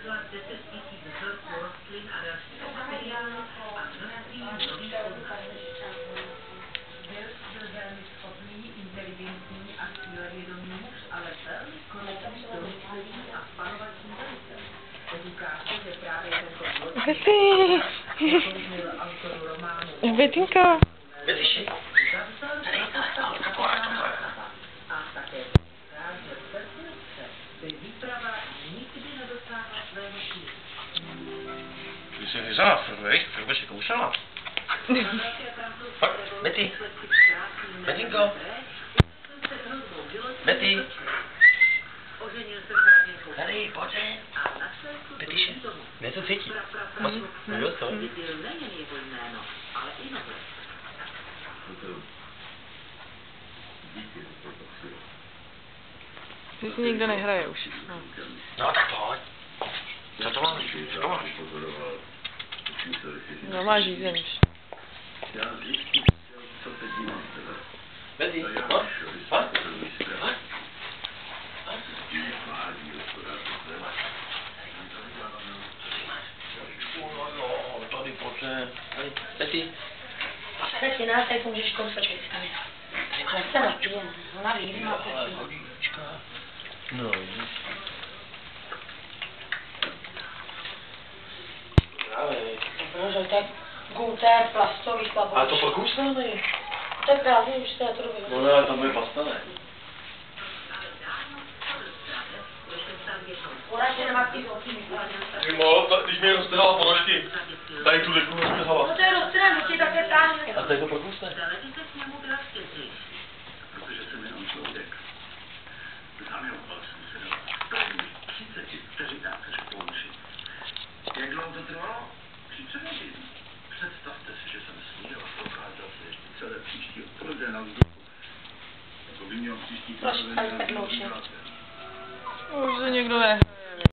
dovezla 10 tisíc vzorků rostlin a dalších materiálů a množství nových poznatků. Byl byl velmi schopný, inteligentní a cílevědomý muž, ale velmi korektní, domyslivý a panovací velitel. Říká se, že právě tento zločin Betty! ovlivnil autoru románu Betinka! Vytyši. Tomu Něco cítí. pra, pra, pra, Pojď. Jo, to. viděl nejen jeho jméno, ale i nohy. Ty si nikdo nehraje už. No. No tak pojď. Co to máš? Co to máš? No má žízeň už. Betty, pojď. Pojď. Pojď. No, tady pojď sem. Tady, Betty. Teď nás teď můžeš kousat vždycky. Ale se napije, ona ví, že má Ale pocit. hodička. No, vidíš. Právě. To je guter, plastový klaboč. A to prokousláme. To je prázdný už z této doby. No ne, to bude pasta, ne? Ona že nemá ty velký Ty mo, ta- když mi roztrhala ponožky, tady tu deku No roztrhala. to je roztrhané, ty také táhne. A tady to prokousne. Proszę, ale tak Może nie grę.